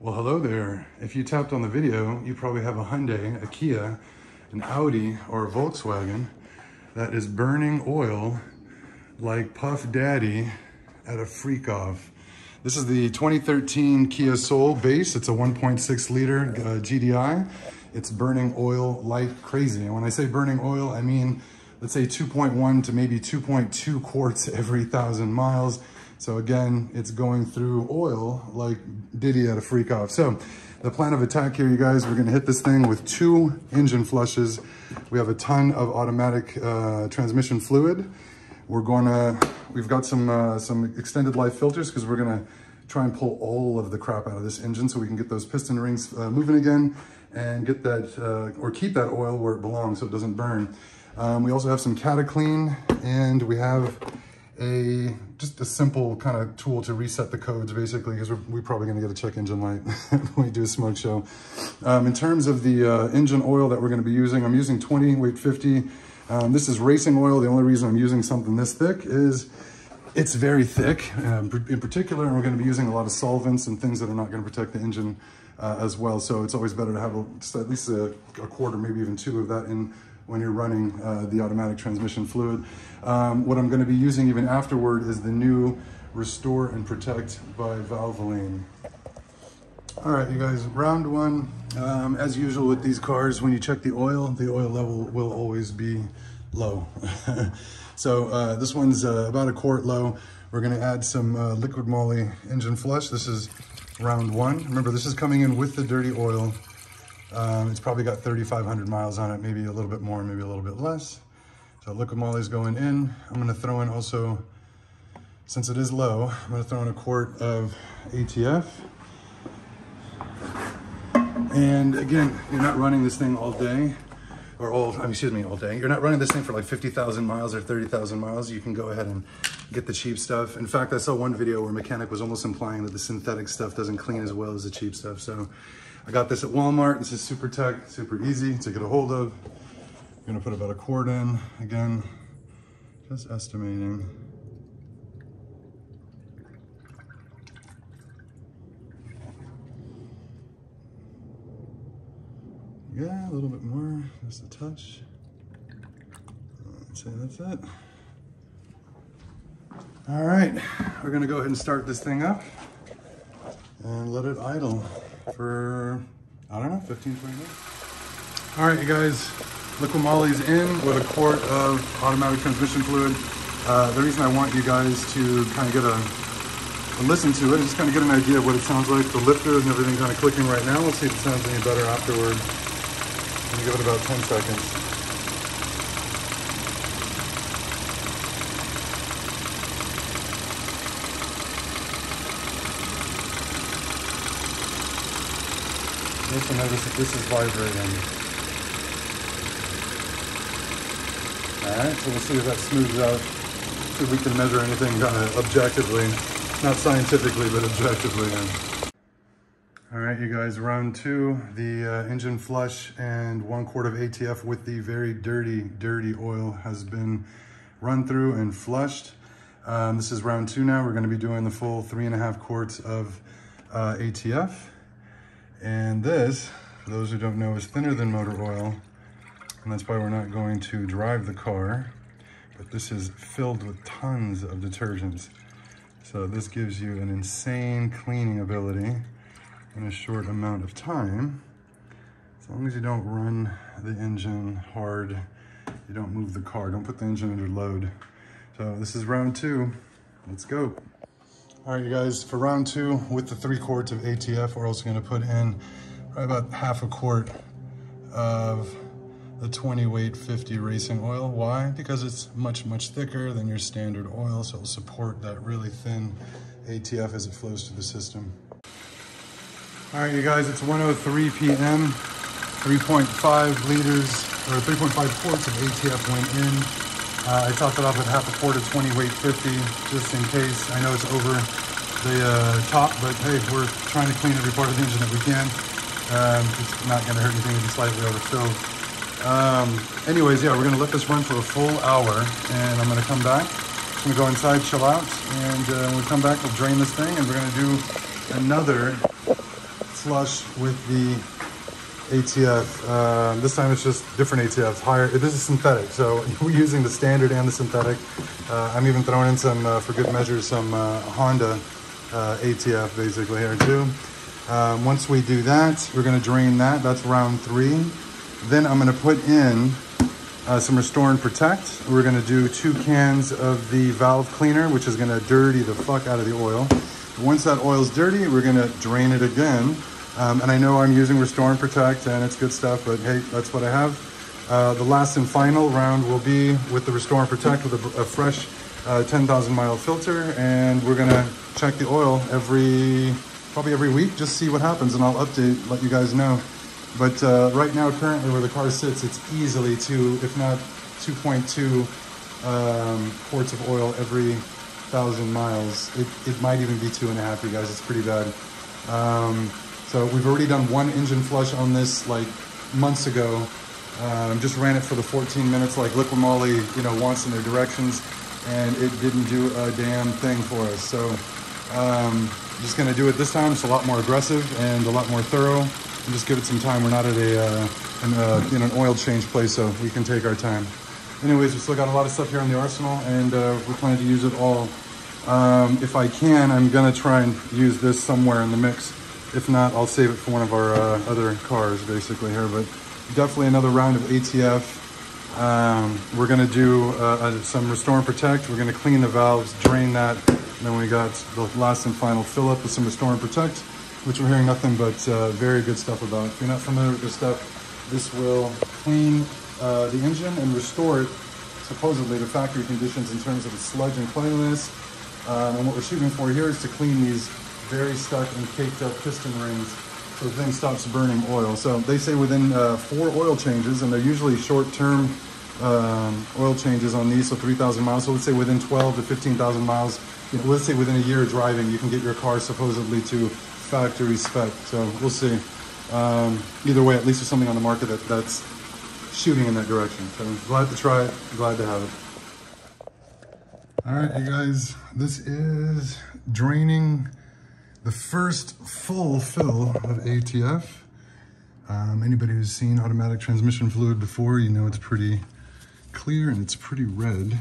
Well, hello there. If you tapped on the video, you probably have a Hyundai, a Kia, an Audi, or a Volkswagen that is burning oil like Puff Daddy at a freak off. This is the 2013 Kia Soul base. It's a 1.6 liter uh, GDI. It's burning oil like crazy. And when I say burning oil, I mean, let's say 2.1 to maybe 2.2 quarts every thousand miles. So again, it's going through oil like Diddy at a freak off. So the plan of attack here, you guys, we're gonna hit this thing with two engine flushes. We have a ton of automatic uh, transmission fluid. We're gonna, we've got some, uh, some extended life filters because we're gonna try and pull all of the crap out of this engine so we can get those piston rings uh, moving again and get that, uh, or keep that oil where it belongs so it doesn't burn. Um, we also have some Cataclean and we have a just a simple kind of tool to reset the codes basically because we're, we're, probably going to get a check engine light when we do a smoke show. Um, in terms of the uh, engine oil that we're going to be using, I'm using 20 weight 50. Um, this is racing oil. The only reason I'm using something this thick is it's very thick um, in particular, and we're going to be using a lot of solvents and things that are not going to protect the engine uh, as well. So it's always better to have a, at least a, a quarter, maybe even two of that in when you're running uh, the automatic transmission fluid. Um, what I'm gonna be using even afterward is the new Restore and Protect by Valvoline. All right, you guys, round one. Um, as usual with these cars, when you check the oil, the oil level will always be low. so uh, this one's uh, about a quart low. We're gonna add some uh, liquid moly engine flush. This is round one. Remember, this is coming in with the dirty oil. Um, it's probably got 3,500 miles on it, maybe a little bit more, maybe a little bit less. So liquid moly is going in. I'm gonna throw in also, since it is low, I'm gonna throw in a quart of ATF. And again, you're not running this thing all day, or all, excuse me, all day. You're not running this thing for like 50,000 miles or 30,000 miles. You can go ahead and get the cheap stuff. In fact, I saw one video where mechanic was almost implying that the synthetic stuff doesn't clean as well as the cheap stuff. So I got this at Walmart. This is super tech, super easy to get a hold of. I'm gonna put about a quart in. Again, just estimating. Yeah, a little bit more, just a touch. I'd say that's it. All right, we're gonna go ahead and start this thing up and let it idle for, I don't know, 15, 20 minutes. All right, you guys, liquid moly's in with a quart of automatic transmission fluid. Uh, the reason I want you guys to kind of get a, a listen to it is just kind of get an idea of what it sounds like. The lifters and everything kind of clicking right now. We'll see if it sounds any better afterward. I'm give it about 10 seconds. Also notice that this is vibrating. Alright, so we'll see if that smooths out. See if we can measure anything kind of objectively. Not scientifically, but objectively. Alright, you guys, round two, the uh, engine flush and one quart of ATF with the very dirty, dirty oil has been run through and flushed. Um, this is round two now. We're gonna be doing the full three and a half quarts of uh, ATF. And this, those who don't know, is thinner than motor oil. And that's why we're not going to drive the car. But this is filled with tons of detergents. So this gives you an insane cleaning ability in a short amount of time. As long as you don't run the engine hard, you don't move the car, don't put the engine under load. So this is round two, let's go. All right, you guys, for round two, with the three quarts of ATF, we're also gonna put in about half a quart of the 20 weight 50 racing oil. Why? Because it's much, much thicker than your standard oil, so it'll support that really thin ATF as it flows through the system. All right, you guys, it's 1.03 p.m. 3.5 liters, or 3.5 quarts of ATF went in. Uh, I topped it off with half a quart of 20 weight 50, just in case. I know it's over the uh, top, but hey, we're trying to clean every part of the engine that we can. Um, it's not gonna hurt anything to be slightly overfilled. Um, anyways, yeah, we're gonna let this run for a full hour and I'm gonna come back. I'm gonna go inside, chill out, and uh, when we come back, we'll drain this thing and we're gonna do another flush with the ATF. Uh, this time it's just different ATFs, higher. This is synthetic, so we're using the standard and the synthetic. Uh, I'm even throwing in some, uh, for good measure, some uh, Honda uh, ATF basically here too. Um, once we do that, we're gonna drain that. That's round three. Then I'm gonna put in uh, some Restore and Protect. We're gonna do two cans of the valve cleaner, which is gonna dirty the fuck out of the oil. Once that oil's dirty, we're gonna drain it again. Um, and I know I'm using Restore and Protect and it's good stuff, but hey, that's what I have. Uh, the last and final round will be with the Restore and Protect with a, a fresh uh, 10,000 mile filter. And we're gonna check the oil every, probably every week, just see what happens and I'll update, let you guys know. But uh, right now, currently where the car sits, it's easily two, if not 2.2 um, quarts of oil every thousand miles. It, it might even be two and a half, you guys. It's pretty bad. Um, so we've already done one engine flush on this like months ago. Um, just ran it for the 14 minutes like Liqui Moly, you know, wants in their directions, and it didn't do a damn thing for us. So um, just gonna do it this time. It's a lot more aggressive and a lot more thorough and just give it some time. We're not at a, uh, an, uh, know, an oil change place, so we can take our time. Anyways, we still got a lot of stuff here in the arsenal, and uh, we're planning to use it all. Um, if I can, I'm gonna try and use this somewhere in the mix. If not, I'll save it for one of our uh, other cars, basically here. But definitely another round of ATF. Um, we're gonna do uh, some restore and protect. We're gonna clean the valves, drain that, then we got the last and final fill up with some restore and protect which we're hearing nothing but uh, very good stuff about. If you're not familiar with this stuff, this will clean uh, the engine and restore it, supposedly, to factory conditions in terms of sludge and cleanliness. Uh, and what we're shooting for here is to clean these very stuck and caked up piston rings so the thing stops burning oil. So they say within uh, four oil changes, and they're usually short-term um, oil changes on these, so 3,000 miles. So let's say within 12 to 15,000 miles, you know, let's say within a year of driving, you can get your car supposedly to factory spec. So we'll see. Um, either way, at least there's something on the market that, that's shooting in that direction. So I'm glad to try it, glad to have it. All right, you guys, this is draining the first full fill of ATF. Um, anybody who's seen automatic transmission fluid before, you know it's pretty clear and it's pretty red.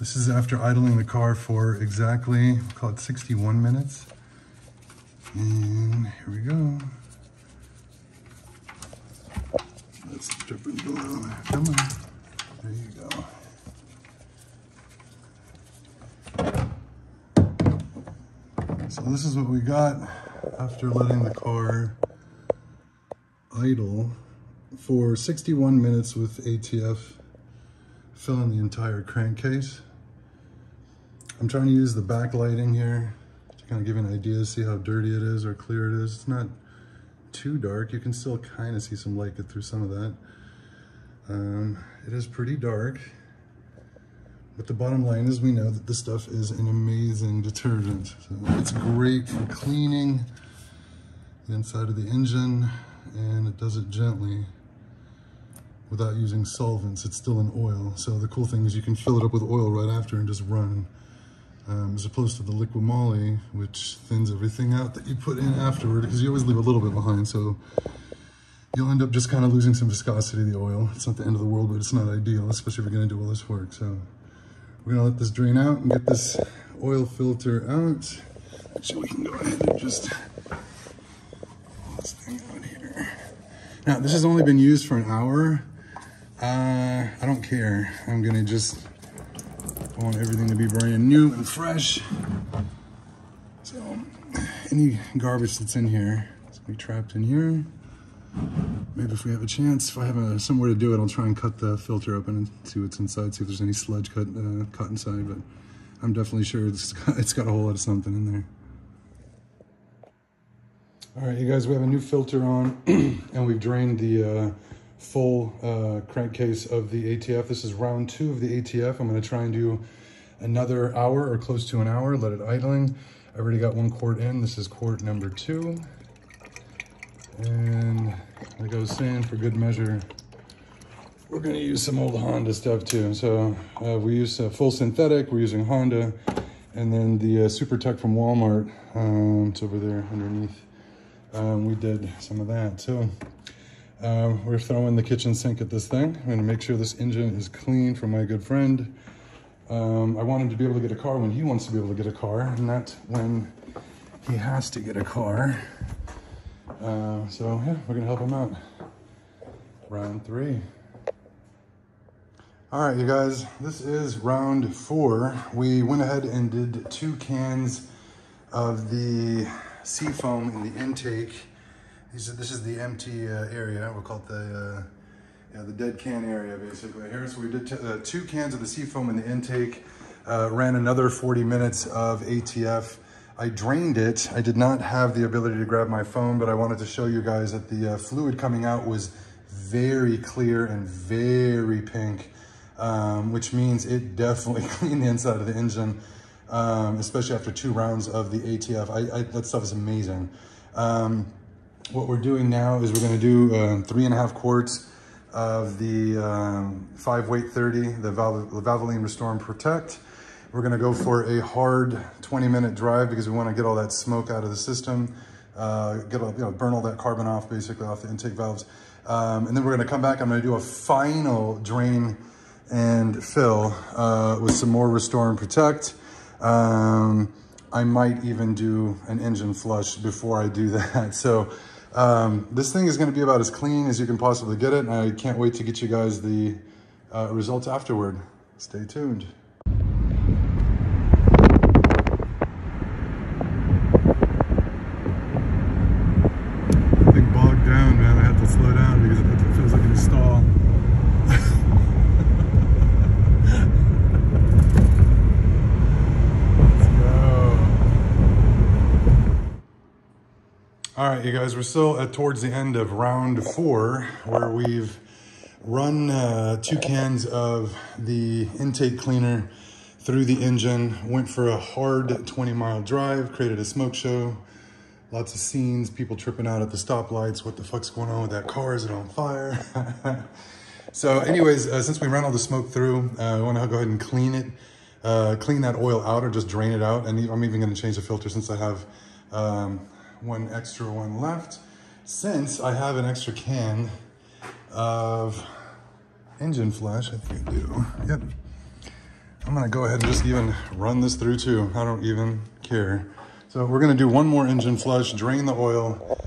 This is after idling the car for exactly, we'll call it 61 minutes. And here we go. Let's drip it below. Come on. There you This is what we got after letting the car idle for 61 minutes with ATF filling the entire crankcase. I'm trying to use the backlighting here to kind of give an idea, see how dirty it is or clear it is. It's not too dark. You can still kind of see some light get through some of that. Um, it is pretty dark. But the bottom line is we know that this stuff is an amazing detergent. So it's great for cleaning the inside of the engine and it does it gently without using solvents. It's still an oil. So the cool thing is you can fill it up with oil right after and just run um, as opposed to the Liqui Moly, which thins everything out that you put in afterward, because you always leave a little bit behind, so you'll end up just kind of losing some viscosity of the oil. It's not the end of the world, but it's not ideal, especially if you're gonna do all this work. So we're gonna let this drain out and get this oil filter out. So we can go ahead and just this thing out here. Now, this has only been used for an hour. Uh, I don't care. I'm gonna just I want everything to be brand new and fresh. So any garbage that's in here is gonna be trapped in here. Maybe if we have a chance, if I have a, somewhere to do it, I'll try and cut the filter open and see what's inside, see if there's any sludge cut, uh, cut inside, but I'm definitely sure it's got, it's got a whole lot of something in there. All right, you guys, we have a new filter on and we've drained the uh, full uh, crankcase of the ATF. This is round two of the ATF. I'm gonna try and do another hour or close to an hour, let it idling. I already got one quart in. This is quart number two. And like I was saying, for good measure, we're gonna use some old Honda stuff too. So uh, we use uh, full synthetic, we're using Honda, and then the uh, Super Tech from Walmart, um, it's over there underneath um, we did some of that. So um, we're throwing the kitchen sink at this thing. I'm gonna make sure this engine is clean for my good friend. Um, I want him to be able to get a car when he wants to be able to get a car, and not when he has to get a car. Uh, so yeah, we're gonna help him out. Round three. All right, you guys, this is round four. We went ahead and did two cans of the seafoam in the intake. This is the empty uh, area. We'll call it the, uh, yeah, the dead can area basically here. So we did uh, two cans of the seafoam in the intake, uh, ran another 40 minutes of ATF. I drained it. I did not have the ability to grab my phone, but I wanted to show you guys that the uh, fluid coming out was very clear and very pink um, which means it definitely cleaned the inside of the engine, um, especially after two rounds of the ATF. I, I, that stuff is amazing. Um, what we're doing now is we're gonna do uh, three and a half quarts of the um, five weight 30, the, Val the Valvoline Restore and Protect. We're gonna go for a hard 20 minute drive because we wanna get all that smoke out of the system, uh, get all, you know, burn all that carbon off basically off the intake valves. Um, and then we're gonna come back, I'm gonna do a final drain and fill uh, with some more Restore and Protect. Um, I might even do an engine flush before I do that. So um, this thing is gonna be about as clean as you can possibly get it. And I can't wait to get you guys the uh, results afterward. Stay tuned. Big bogged down, man. I had to slow down because it feels like in a stall. All right, you guys, we're still at towards the end of round four, where we've run uh, two cans of the intake cleaner through the engine, went for a hard 20 mile drive, created a smoke show, lots of scenes, people tripping out at the stoplights. What the fuck's going on with that car? Is it on fire? so anyways, uh, since we ran all the smoke through, uh, I wanna go ahead and clean it, uh, clean that oil out or just drain it out. And I'm even gonna change the filter since I have um, one extra one left. Since I have an extra can of engine flush, I think I do. Yep. I'm gonna go ahead and just even run this through too. I don't even care. So we're gonna do one more engine flush, drain the oil,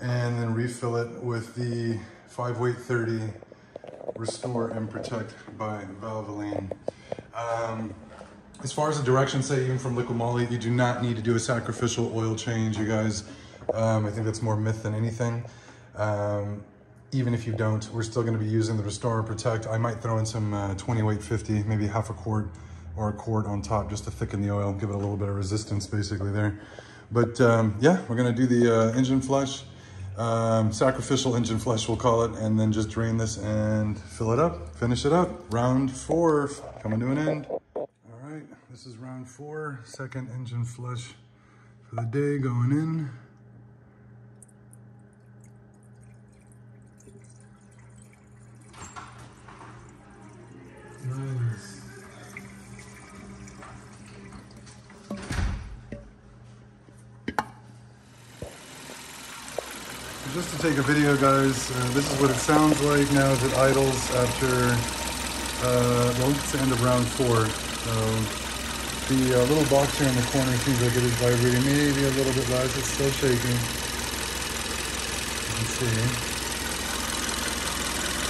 and then refill it with the 5 weight 30 Restore and Protect by Valvoline. Um, as far as the directions say, even from Liqui Moly, you do not need to do a sacrificial oil change, you guys. Um, I think that's more myth than anything. Um, even if you don't, we're still gonna be using the Restore and Protect. I might throw in some uh, 20 weight 50, maybe half a quart or a quart on top just to thicken the oil, give it a little bit of resistance basically there. But um, yeah, we're gonna do the uh, engine flush, um, sacrificial engine flush we'll call it, and then just drain this and fill it up, finish it up. Round four, coming to an end. Right, this is round four, second engine flush for the day going in. Nice. Just to take a video, guys, uh, this is what it sounds like now as it idles after, uh, well, it's the end of round four. So the uh, little box here in the corner seems like it is vibrating maybe a little bit less. It's still shaking. You can see.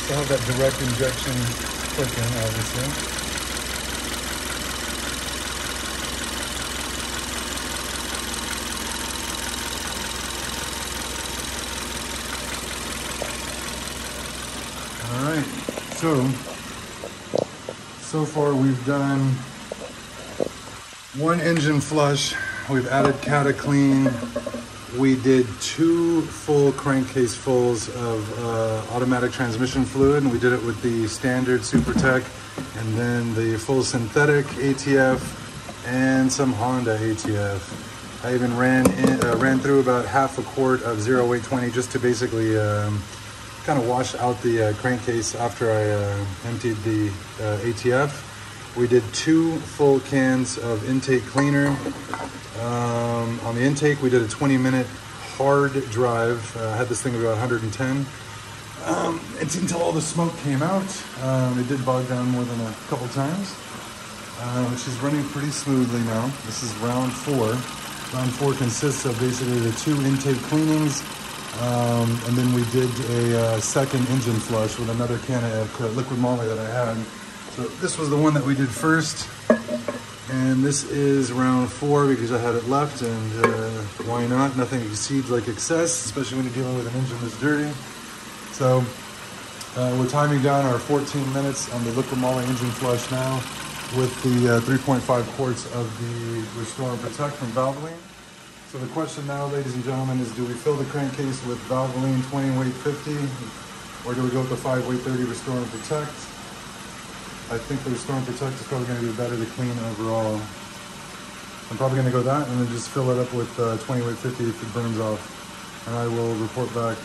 Still have that direct injection clicking, obviously. All right, so, so far we've done one engine flush, we've added Cataclean, we did two full crankcase fulls of uh, automatic transmission fluid, and we did it with the standard SuperTech, and then the full synthetic ATF, and some Honda ATF. I even ran in, uh, ran through about half a quart of 0820 just to basically um, kind of wash out the uh, crankcase after I uh, emptied the uh, ATF. We did two full cans of intake cleaner. Um, on the intake, we did a 20 minute hard drive. Uh, I had this thing about 110. Um, it's until all the smoke came out. Um, it did bog down more than a couple times. Uh, she's running pretty smoothly now. This is round four. Round four consists of basically the two intake cleanings, um, and then we did a uh, second engine flush with another can of uh, liquid moly that I had. So this was the one that we did first. And this is round four because I had it left and uh, why not? Nothing exceeds like excess, especially when you're dealing with an engine that's dirty. So uh, we're timing down our 14 minutes on the liquid moly engine flush now with the uh, 3.5 quarts of the Restore and Protect from Valvoline. So the question now, ladies and gentlemen, is do we fill the crankcase with Valvoline 20 weight 50 or do we go with the 5 weight 30 Restore and Protect? I think the Restore and Protect is probably going to be better to clean overall. I'm probably going to go that and then just fill it up with uh, 20 weight 50 if it burns off. And I will report back